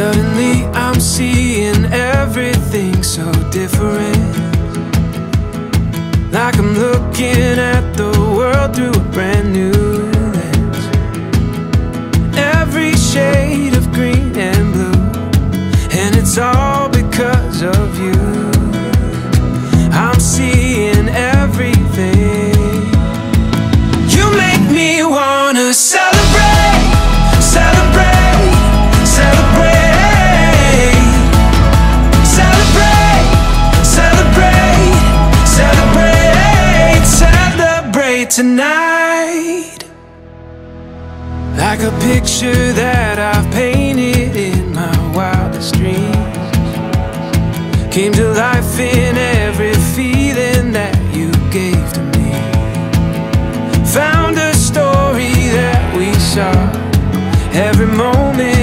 Suddenly I'm seeing everything so different. Like I'm looking at tonight. Like a picture that I've painted in my wildest dreams. Came to life in every feeling that you gave to me. Found a story that we saw. Every moment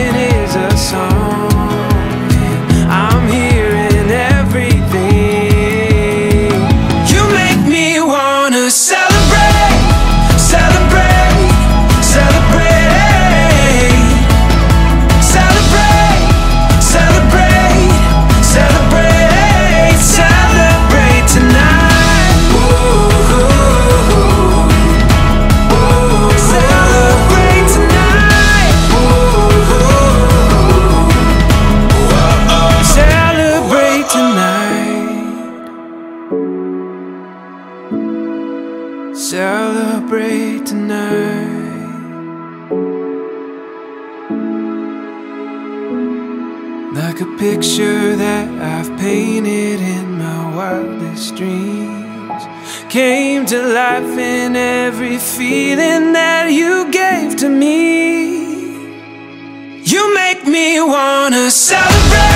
Celebrate tonight. Like a picture that I've painted in my wildest dreams. Came to life in every feeling that you gave to me. You make me wanna celebrate